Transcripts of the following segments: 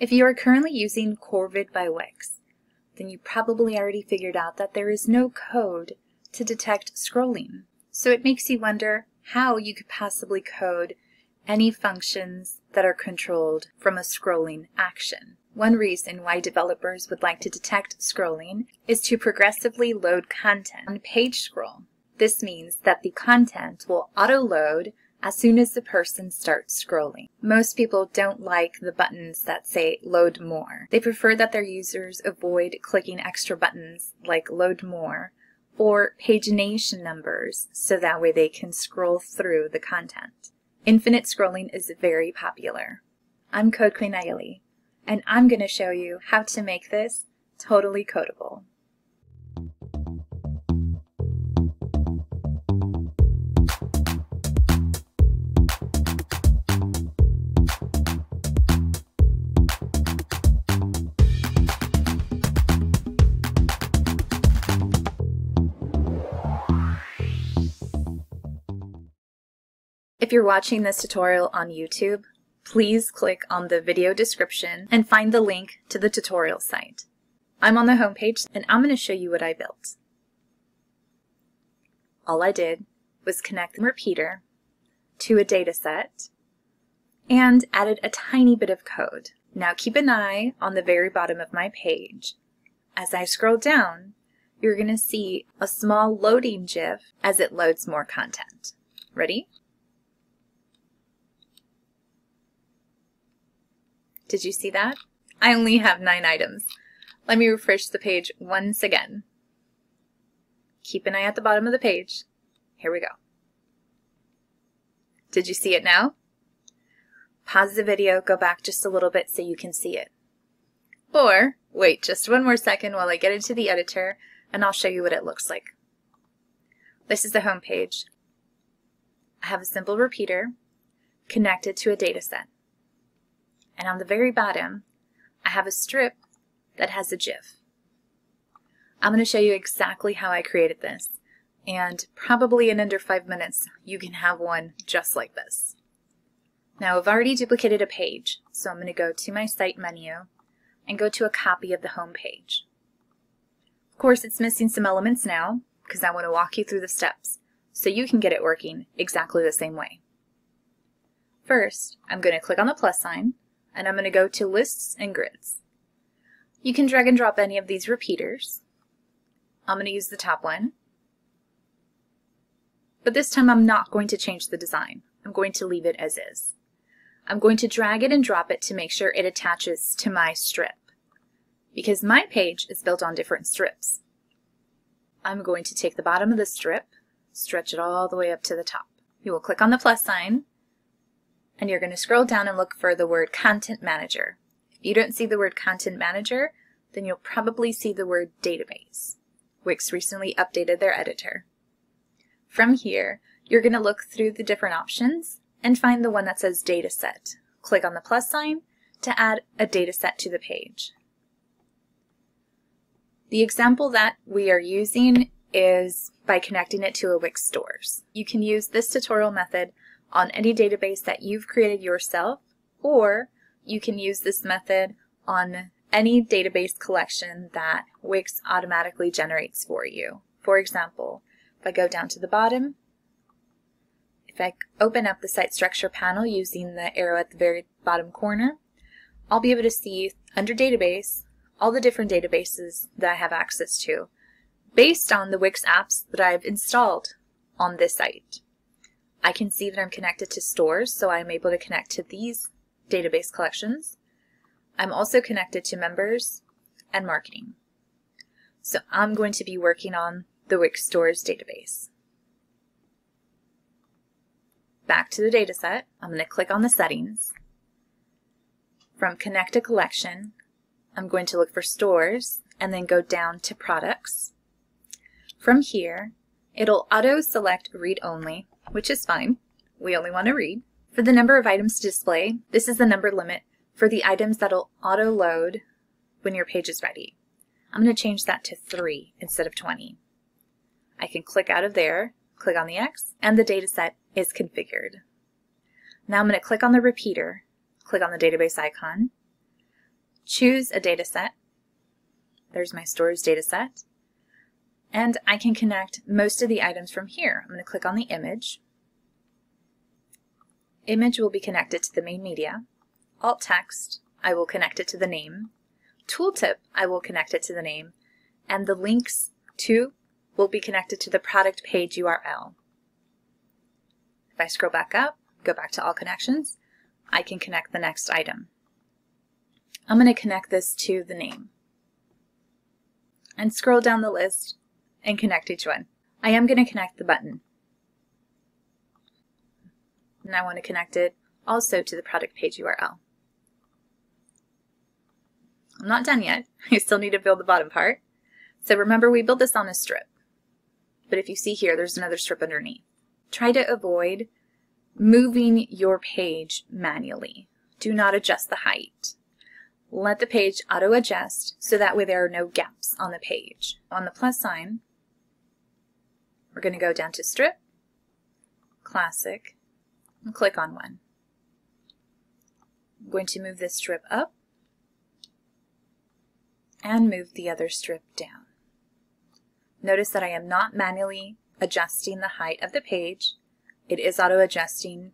If you are currently using Corvid by Wix, then you probably already figured out that there is no code to detect scrolling. So it makes you wonder how you could possibly code any functions that are controlled from a scrolling action. One reason why developers would like to detect scrolling is to progressively load content on page scroll. This means that the content will auto-load as soon as the person starts scrolling. Most people don't like the buttons that say load more. They prefer that their users avoid clicking extra buttons like load more or pagination numbers so that way they can scroll through the content. Infinite scrolling is very popular. I'm Code Queen Nayeli, and I'm going to show you how to make this totally codable. If you're watching this tutorial on YouTube, please click on the video description and find the link to the tutorial site. I'm on the homepage and I'm going to show you what I built. All I did was connect the repeater to a data set and added a tiny bit of code. Now keep an eye on the very bottom of my page. As I scroll down, you're going to see a small loading GIF as it loads more content. Ready? Did you see that? I only have nine items. Let me refresh the page once again. Keep an eye at the bottom of the page. Here we go. Did you see it now? Pause the video, go back just a little bit so you can see it. Or wait just one more second while I get into the editor and I'll show you what it looks like. This is the home page. I have a simple repeater connected to a data set and on the very bottom, I have a strip that has a GIF. I'm going to show you exactly how I created this, and probably in under five minutes, you can have one just like this. Now I've already duplicated a page, so I'm going to go to my site menu and go to a copy of the home page. Of course, it's missing some elements now, because I want to walk you through the steps, so you can get it working exactly the same way. First, I'm going to click on the plus sign, and I'm going to go to lists and grids. You can drag and drop any of these repeaters. I'm going to use the top one. But this time I'm not going to change the design. I'm going to leave it as is. I'm going to drag it and drop it to make sure it attaches to my strip. Because my page is built on different strips. I'm going to take the bottom of the strip, stretch it all the way up to the top. You will click on the plus sign, and you're going to scroll down and look for the word Content Manager. If you don't see the word Content Manager, then you'll probably see the word Database. Wix recently updated their editor. From here, you're going to look through the different options and find the one that says Dataset. Click on the plus sign to add a dataset to the page. The example that we are using is by connecting it to a Wix stores. You can use this tutorial method on any database that you've created yourself, or you can use this method on any database collection that Wix automatically generates for you. For example, if I go down to the bottom, if I open up the site structure panel using the arrow at the very bottom corner, I'll be able to see under database all the different databases that I have access to based on the Wix apps that I've installed on this site. I can see that I'm connected to stores, so I'm able to connect to these database collections. I'm also connected to members and marketing. So I'm going to be working on the Wix stores database. Back to the dataset, I'm going to click on the settings. From connect to collection, I'm going to look for stores and then go down to products. From here, it'll auto select read only which is fine. We only want to read. For the number of items to display, this is the number limit for the items that'll auto-load when your page is ready. I'm going to change that to 3 instead of 20. I can click out of there, click on the X, and the dataset is configured. Now I'm going to click on the repeater, click on the database icon, choose a data set. There's my stores data set. And I can connect most of the items from here. I'm going to click on the image. Image will be connected to the main media. Alt text, I will connect it to the name. Tooltip, I will connect it to the name. And the links to will be connected to the product page URL. If I scroll back up, go back to all connections, I can connect the next item. I'm going to connect this to the name. And scroll down the list and connect each one. I am going to connect the button. And I want to connect it also to the product page URL. I'm not done yet. I still need to build the bottom part. So remember we built this on a strip. But if you see here, there's another strip underneath. Try to avoid moving your page manually. Do not adjust the height. Let the page auto adjust so that way there are no gaps on the page. On the plus sign, we're going to go down to strip, classic, and click on one. I'm going to move this strip up and move the other strip down. Notice that I am not manually adjusting the height of the page. It is auto adjusting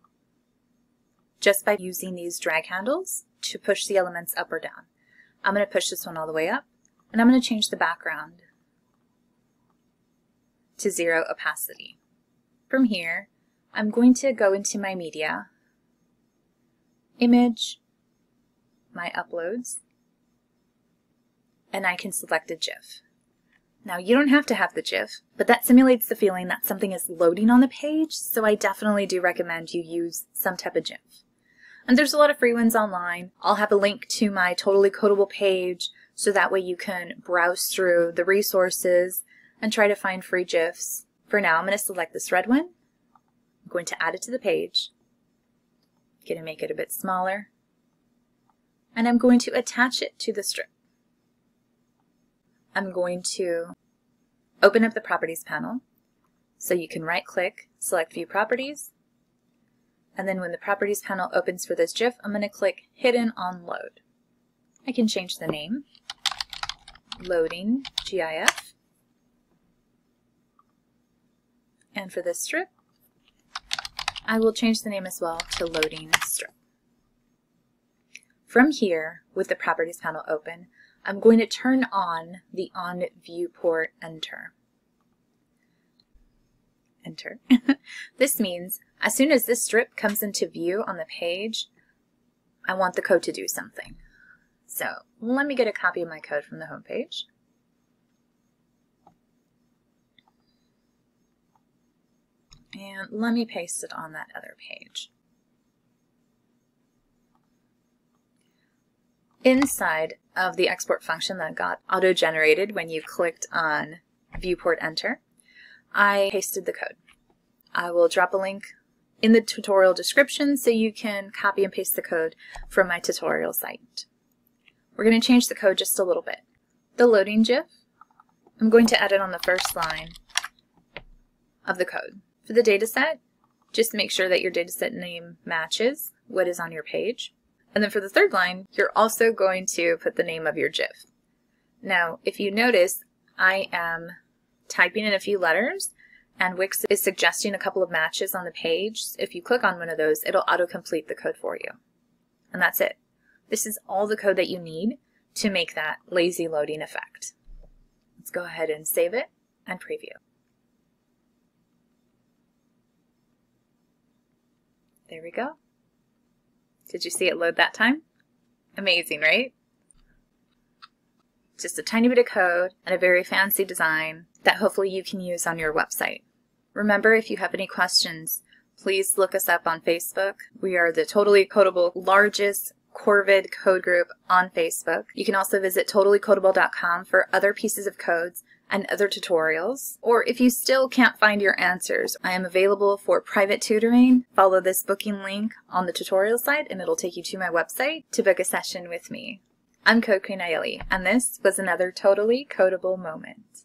just by using these drag handles to push the elements up or down. I'm going to push this one all the way up and I'm going to change the background to zero opacity. From here, I'm going to go into my media, image, my uploads, and I can select a GIF. Now you don't have to have the GIF, but that simulates the feeling that something is loading on the page, so I definitely do recommend you use some type of GIF. And there's a lot of free ones online. I'll have a link to my totally codable page so that way you can browse through the resources and try to find free GIFs. For now, I'm going to select this red one. I'm going to add it to the page. I'm going to make it a bit smaller. And I'm going to attach it to the strip. I'm going to open up the Properties panel. So you can right click, select View Properties, and then when the Properties panel opens for this GIF, I'm going to click Hidden on Load. I can change the name, Loading GIF, and for this strip, I will change the name as well to Loading Strip. From here, with the Properties panel open, I'm going to turn on the On Viewport Enter. Enter. this means as soon as this strip comes into view on the page, I want the code to do something. So let me get a copy of my code from the home page. And let me paste it on that other page. Inside of the export function that got auto-generated when you clicked on viewport enter, I pasted the code. I will drop a link in the tutorial description so you can copy and paste the code from my tutorial site. We're going to change the code just a little bit. The loading GIF, I'm going to edit on the first line of the code. For the dataset, just make sure that your dataset name matches what is on your page. And then for the third line, you're also going to put the name of your GIF. Now, if you notice, I am typing in a few letters and Wix is suggesting a couple of matches on the page. If you click on one of those, it'll autocomplete the code for you. And that's it. This is all the code that you need to make that lazy loading effect. Let's go ahead and save it and preview. There we go. Did you see it load that time? Amazing, right? Just a tiny bit of code and a very fancy design that hopefully you can use on your website. Remember, if you have any questions, please look us up on Facebook. We are the Totally Codable largest Corvid code group on Facebook. You can also visit totallycodable.com for other pieces of codes and other tutorials. Or if you still can't find your answers, I am available for private tutoring. Follow this booking link on the tutorial site and it'll take you to my website to book a session with me. I'm Code Queen Nayeli, and this was another Totally Codable Moment.